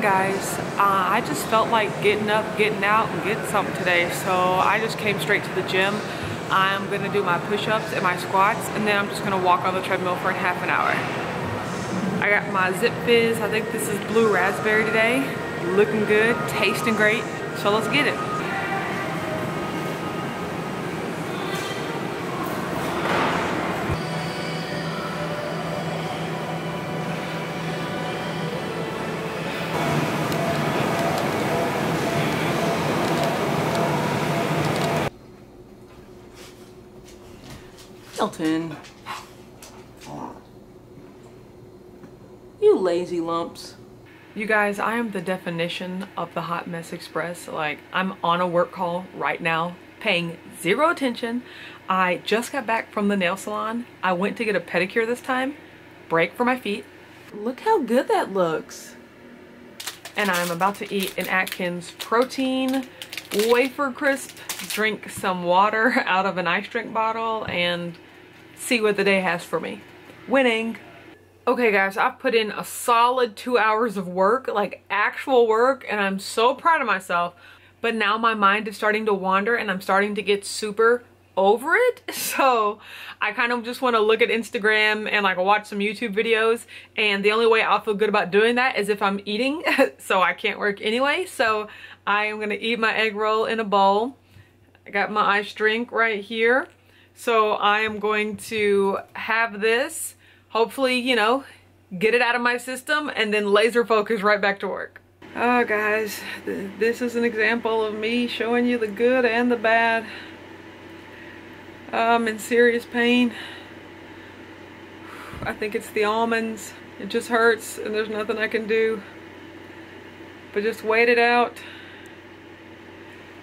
Guys uh, I just felt like getting up, getting out, and getting something today. So I just came straight to the gym. I'm gonna do my push-ups and my squats, and then I'm just gonna walk on the treadmill for half an hour. I got my Zip Fizz. I think this is blue raspberry today. Looking good, tasting great. So let's get it. Elton. You lazy lumps. You guys, I am the definition of the Hot Mess Express. Like, I'm on a work call right now, paying zero attention. I just got back from the nail salon. I went to get a pedicure this time. Break for my feet. Look how good that looks. And I'm about to eat an Atkins protein wafer crisp, drink some water out of an ice drink bottle, and see what the day has for me. Winning. Okay guys, I've put in a solid two hours of work, like actual work, and I'm so proud of myself. But now my mind is starting to wander and I'm starting to get super over it. So I kind of just want to look at Instagram and like watch some YouTube videos. And the only way I'll feel good about doing that is if I'm eating. so I can't work anyway. So I am going to eat my egg roll in a bowl. I got my ice drink right here. So I am going to have this, hopefully, you know, get it out of my system and then laser focus right back to work. Oh guys, th this is an example of me showing you the good and the bad. I'm in serious pain. I think it's the almonds. It just hurts and there's nothing I can do. But just wait it out.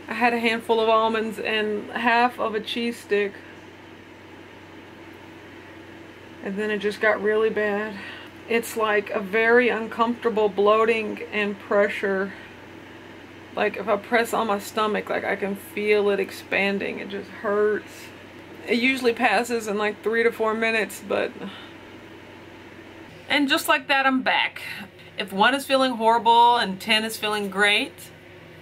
I had a handful of almonds and half of a cheese stick. And then it just got really bad. It's like a very uncomfortable bloating and pressure. Like if I press on my stomach, like I can feel it expanding. It just hurts. It usually passes in like three to four minutes, but... And just like that, I'm back. If one is feeling horrible and 10 is feeling great,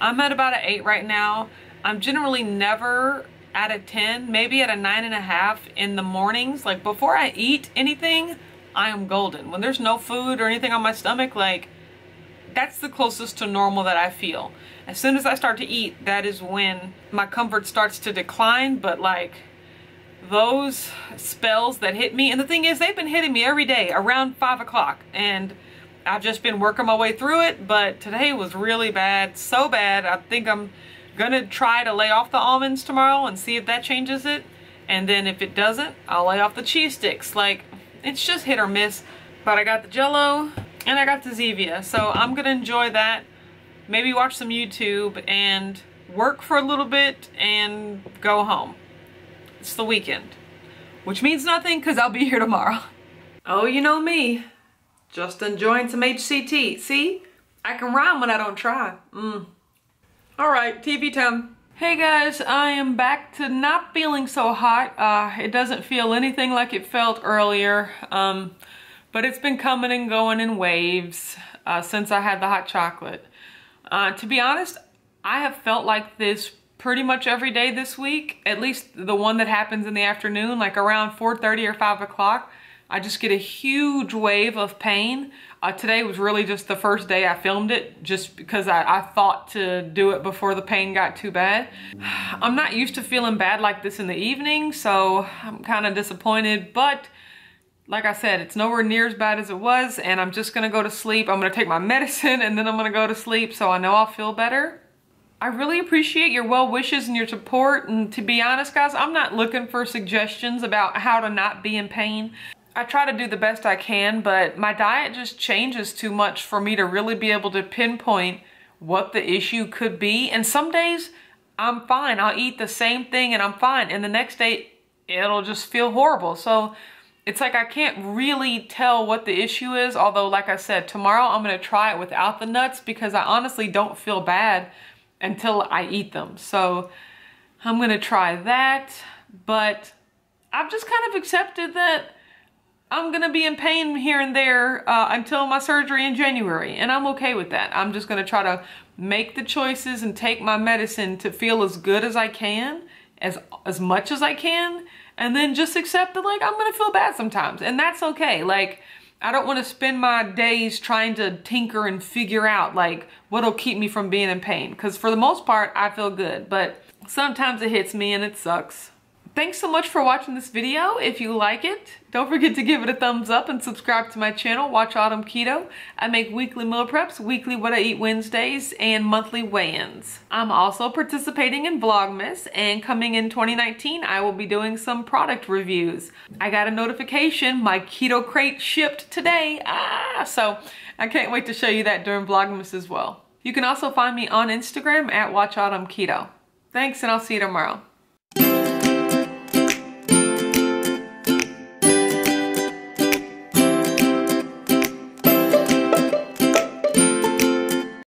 I'm at about an eight right now. I'm generally never at a 10, maybe at a nine and a half in the mornings. Like before I eat anything, I am golden. When there's no food or anything on my stomach, like that's the closest to normal that I feel. As soon as I start to eat, that is when my comfort starts to decline, but like those spells that hit me, and the thing is they've been hitting me every day around five o'clock and I've just been working my way through it, but today was really bad, so bad. I think I'm gonna try to lay off the almonds tomorrow and see if that changes it. And then if it doesn't, I'll lay off the cheese sticks. Like, it's just hit or miss. But I got the Jello and I got the Zevia. So I'm gonna enjoy that. Maybe watch some YouTube and work for a little bit and go home. It's the weekend. Which means nothing because I'll be here tomorrow. Oh, you know me. Just enjoying some HCT. See? I can rhyme when I don't try. Mm. All right, TV time. Hey guys, I am back to not feeling so hot. Uh, it doesn't feel anything like it felt earlier, um, but it's been coming and going in waves uh, since I had the hot chocolate. Uh, to be honest, I have felt like this pretty much every day this week, at least the one that happens in the afternoon, like around 4.30 or 5 o'clock. I just get a huge wave of pain. Uh, today was really just the first day I filmed it just because I, I, thought to do it before the pain got too bad. I'm not used to feeling bad like this in the evening, so I'm kind of disappointed, but like I said, it's nowhere near as bad as it was, and I'm just gonna go to sleep. I'm gonna take my medicine, and then I'm gonna go to sleep, so I know I'll feel better. I really appreciate your well wishes and your support, and to be honest, guys, I'm not looking for suggestions about how to not be in pain. I try to do the best I can, but my diet just changes too much for me to really be able to pinpoint what the issue could be. And some days I'm fine. I'll eat the same thing and I'm fine. And the next day it'll just feel horrible. So it's like I can't really tell what the issue is. Although, like I said, tomorrow I'm going to try it without the nuts because I honestly don't feel bad until I eat them. So I'm going to try that. But I've just kind of accepted that I'm gonna be in pain here and there uh, until my surgery in January, and I'm okay with that. I'm just gonna try to make the choices and take my medicine to feel as good as I can, as as much as I can, and then just accept that like I'm gonna feel bad sometimes, and that's okay. Like I don't want to spend my days trying to tinker and figure out like what'll keep me from being in pain, because for the most part I feel good, but sometimes it hits me and it sucks. Thanks so much for watching this video. If you like it, don't forget to give it a thumbs up and subscribe to my channel, Watch Autumn Keto. I make weekly meal preps, weekly what I eat Wednesdays, and monthly weigh-ins. I'm also participating in Vlogmas, and coming in 2019, I will be doing some product reviews. I got a notification, my Keto Krate shipped today, ah, so I can't wait to show you that during Vlogmas as well. You can also find me on Instagram at Watch Autumn Keto. Thanks, and I'll see you tomorrow.